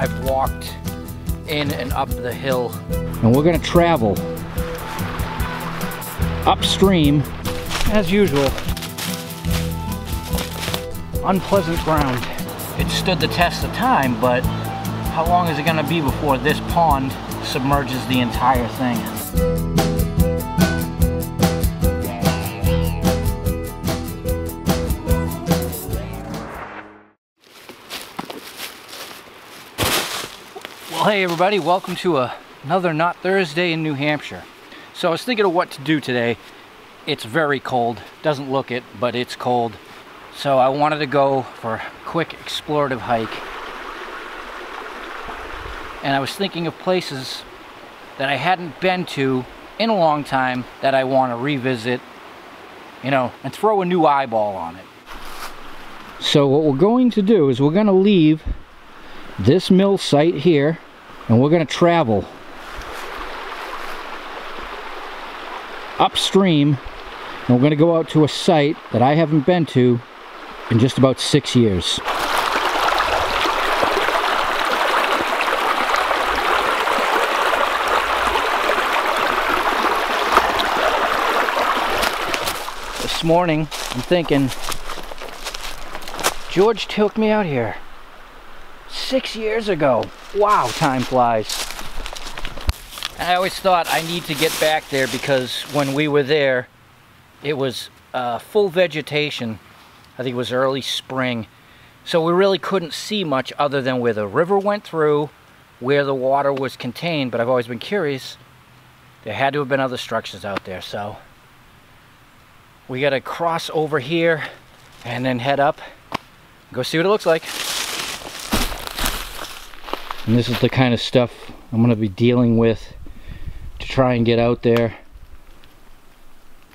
I've walked in and up the hill. And we're gonna travel upstream as usual. Unpleasant ground. It stood the test of time, but how long is it gonna be before this pond submerges the entire thing? Well, hey everybody, welcome to a, another Not Thursday in New Hampshire. So I was thinking of what to do today. It's very cold, doesn't look it, but it's cold. So I wanted to go for a quick explorative hike. And I was thinking of places that I hadn't been to in a long time that I want to revisit, you know, and throw a new eyeball on it. So what we're going to do is we're gonna leave this mill site here and we're gonna travel upstream and we're gonna go out to a site that I haven't been to in just about six years. This morning, I'm thinking, George took me out here six years ago. Wow, time flies. I always thought I need to get back there because when we were there, it was uh, full vegetation. I think it was early spring. So we really couldn't see much other than where the river went through, where the water was contained, but I've always been curious. There had to have been other structures out there, so we gotta cross over here and then head up, go see what it looks like. And this is the kind of stuff I'm going to be dealing with to try and get out there.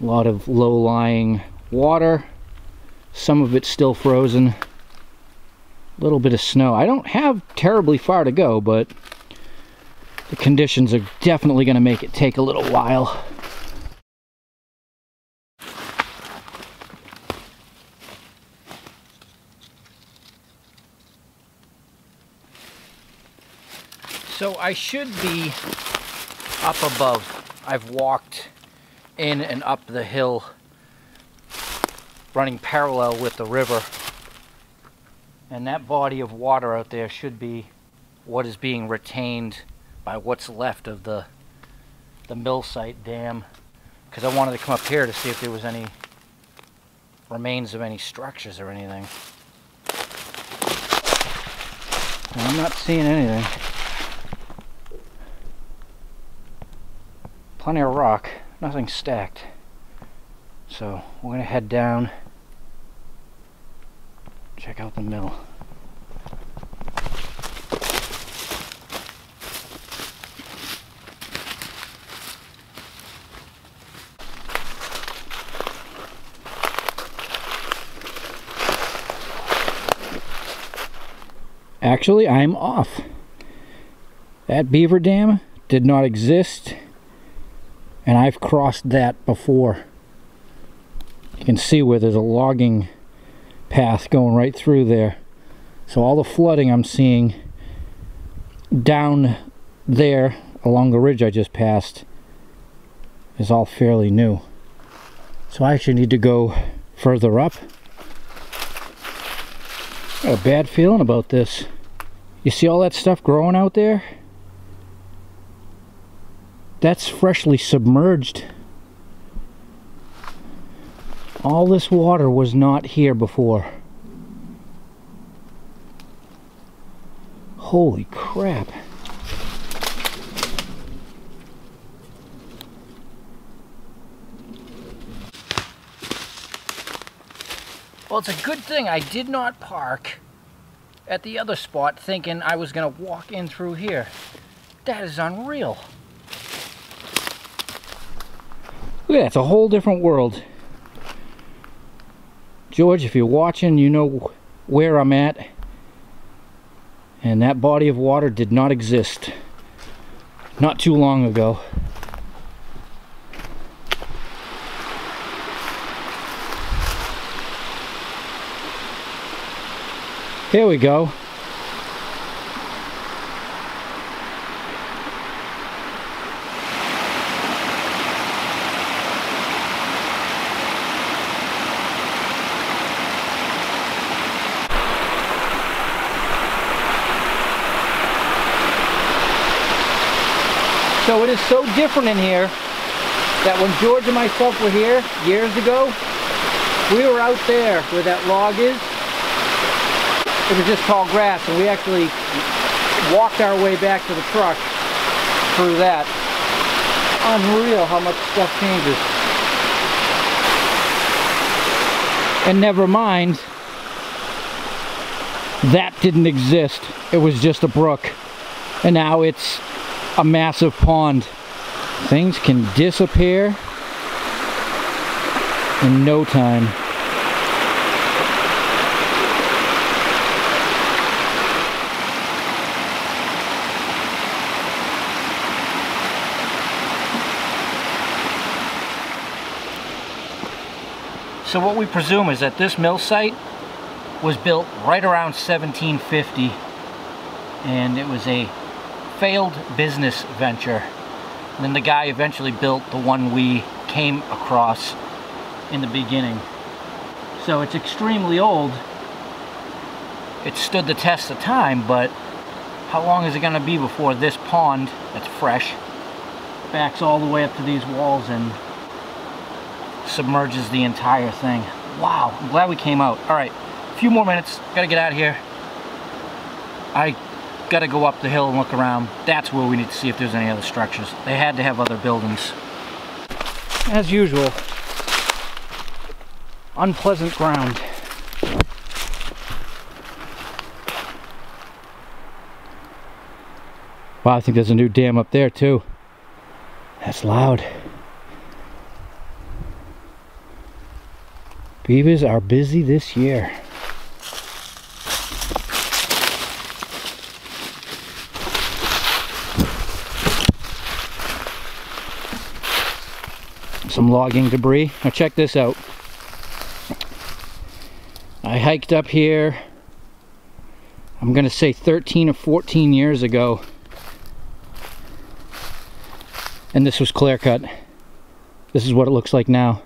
A lot of low-lying water. Some of it's still frozen. A little bit of snow. I don't have terribly far to go, but the conditions are definitely going to make it take a little while. So I should be up above. I've walked in and up the hill running parallel with the river. And that body of water out there should be what is being retained by what's left of the the mill site dam. Because I wanted to come up here to see if there was any remains of any structures or anything. And I'm not seeing anything. Plenty of rock, nothing stacked. So we're gonna head down, check out the mill. Actually, I'm off. That beaver dam did not exist and I've crossed that before. You can see where there's a logging path going right through there. So all the flooding I'm seeing down there along the ridge I just passed is all fairly new. So I actually need to go further up. Got a bad feeling about this. You see all that stuff growing out there? That's freshly submerged. All this water was not here before. Holy crap. Well, it's a good thing I did not park at the other spot thinking I was going to walk in through here. That is unreal. Look at that, it's a whole different world. George, if you're watching, you know where I'm at. And that body of water did not exist not too long ago. Here we go. So it is so different in here that when George and myself were here years ago, we were out there where that log is. It was just tall grass and we actually walked our way back to the truck through that. Unreal how much stuff changes. And never mind, that didn't exist. It was just a brook. And now it's a massive pond. Things can disappear in no time. So what we presume is that this mill site was built right around 1750 and it was a failed business venture. And then the guy eventually built the one we came across in the beginning. So it's extremely old. It stood the test of time, but how long is it going to be before this pond that's fresh backs all the way up to these walls and submerges the entire thing? Wow, I'm glad we came out. All right, a few more minutes. Gotta get out of here. I got to go up the hill and look around. That's where we need to see if there's any other structures. They had to have other buildings. As usual, unpleasant ground. Wow, I think there's a new dam up there too. That's loud. Beavers are busy this year. Some logging debris. Now check this out. I hiked up here, I'm gonna say 13 or 14 years ago. And this was clear cut. This is what it looks like now.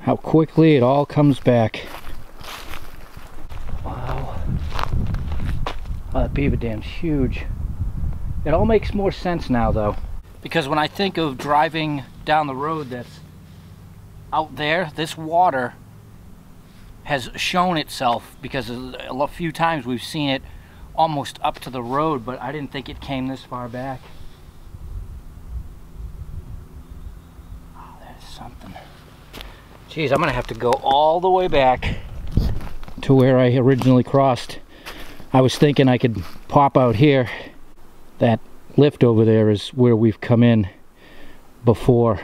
How quickly it all comes back. Wow. Oh, that beaver dam's huge. It all makes more sense now though because when I think of driving down the road that's out there, this water has shown itself because a few times we've seen it almost up to the road, but I didn't think it came this far back. Oh, there's something. Geez, I'm gonna have to go all the way back to where I originally crossed. I was thinking I could pop out here. That lift over there is where we've come in before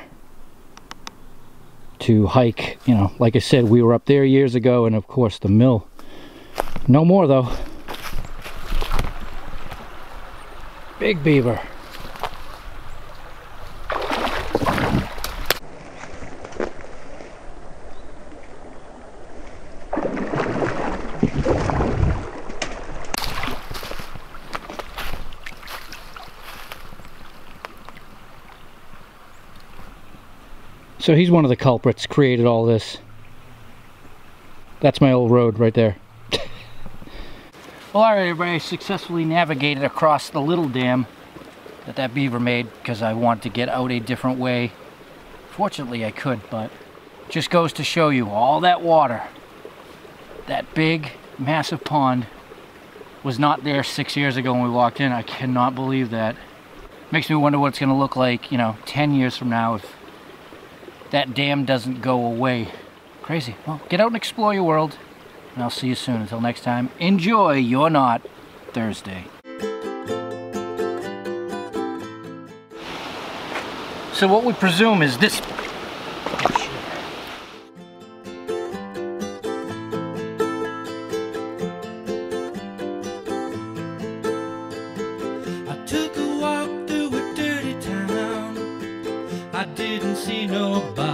to hike. You know, like I said, we were up there years ago, and of course the mill. No more though. Big beaver. So he's one of the culprits, created all this. That's my old road right there. well, all right, everybody, I successfully navigated across the little dam that that beaver made because I wanted to get out a different way. Fortunately, I could, but just goes to show you all that water, that big, massive pond was not there six years ago when we walked in. I cannot believe that. Makes me wonder what it's going to look like, you know, 10 years from now if that dam doesn't go away. Crazy. Well, get out and explore your world. And I'll see you soon. Until next time, enjoy Your Not Thursday. So what we presume is this see nobody.